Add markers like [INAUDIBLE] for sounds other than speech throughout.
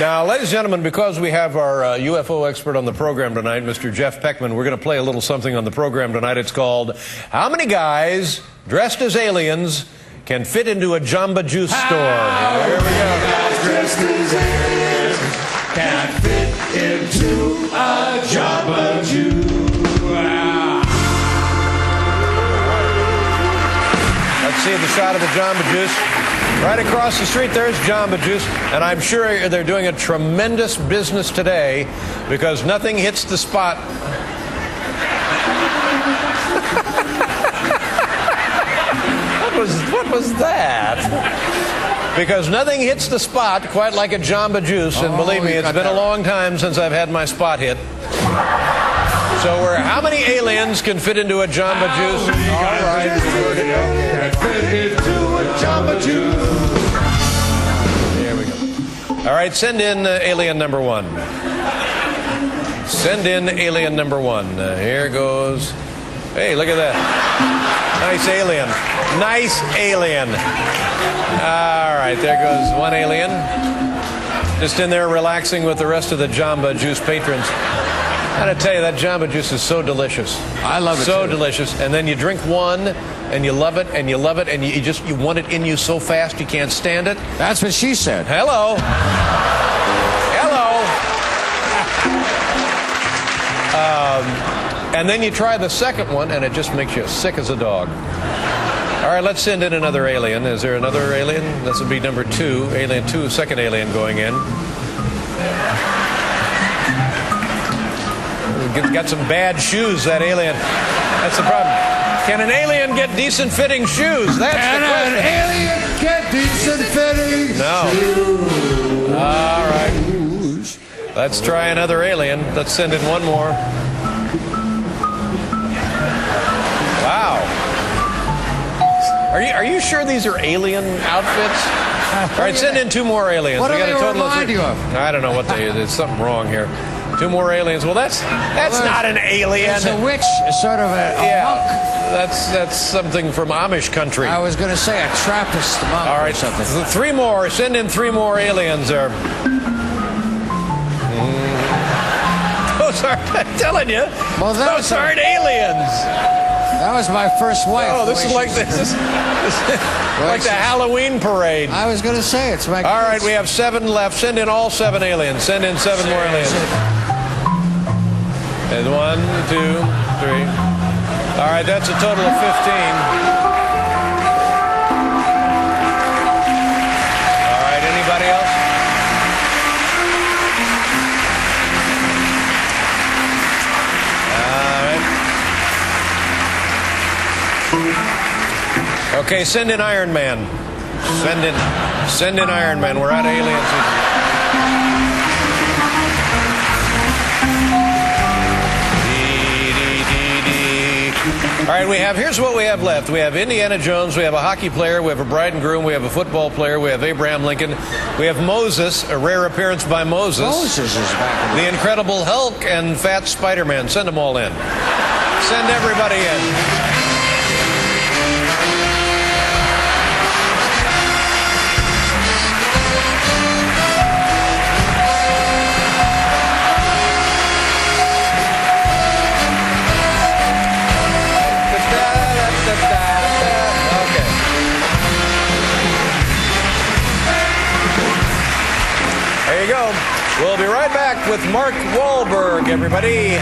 Now, ladies and gentlemen, because we have our uh, UFO expert on the program tonight, Mr. Jeff Peckman, we're going to play a little something on the program tonight. It's called How Many Guys Dressed as Aliens Can Fit into a Jamba Juice Store? Here we go. Guys dressed as aliens can fit into a Jamba See the shot of the Jamba Juice. Right across the street, there's Jamba Juice, and I'm sure they're doing a tremendous business today because nothing hits the spot. [LAUGHS] what was what was that? Because nothing hits the spot quite like a Jamba Juice, and Oh, believe me, it's been a long time since I've had my spot hit. So, we're, how many aliens can fit into a Jamba Juice? Oh, All right. All right, send in uh, alien number one. Send in alien number one. Uh, here goes. Hey, look at that. Nice alien. Nice alien. All right, there goes one alien. Just in there relaxing with the rest of the Jamba Juice patrons. I gotta tell you, that Jamba Juice is so delicious. I love it, So too. delicious. And then you drink one, and you love it, and you love it, and you, you just you want it in you so fast you can't stand it. That's what she said. Hello. Hello. Um, and then you try the second one, and it just makes you sick as a dog. All right, let's send in another alien. Is there another alien? This would be number two. Alien two, second alien going in. Got some bad shoes, that alien. That's the problem. Can an alien get decent fitting shoes? That's And the an question. alien get decent fitting. No. All right. Let's try another alien. Let's send in one more. Wow. Are you are you sure these are alien outfits? [LAUGHS] All right, send in two more aliens. What We do got a they total remind three- you of? I don't know what they. There's something wrong here. Two more aliens. Well, that's that's Well, not an alien. It's a witch, it's sort of a, a yeah, monk. that's that's something from Amish country. I was going to say a Trappist monk All right, or something. th- three more. Send in three more aliens. There. Mm. [LAUGHS] Those aren't. I'm telling you. Well, that those was a- aren't aliens. That was my first wife. Oh, this is like this is, this is [LAUGHS] like the Halloween parade. I was going to say it's my. All right, we have seven left. Send in all seven aliens. Send in seven more aliens. And one, two, three. All right, that's a total of fifteen. All right, anybody else? All right. Okay, send in Iron Man. Send in, send in Iron Man. We're out of aliens. All right, we have, here's what we have left. We have Indiana Jones, we have a hockey player, we have a bride and groom, we have a football player, we have Abraham Lincoln, we have Moses, a rare appearance by Moses. Moses is back. The Incredible Hulk and Fat Spider Man. Send them all in. Send everybody in. You go. We'll be right back with Mark Wahlberg, everybody.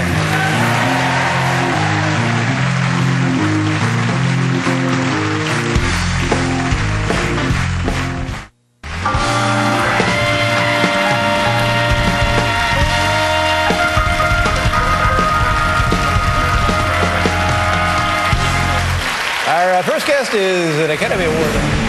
Our uh, first guest is an Academy Award.